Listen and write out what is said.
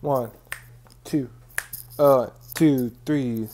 One, two, uh, two, three.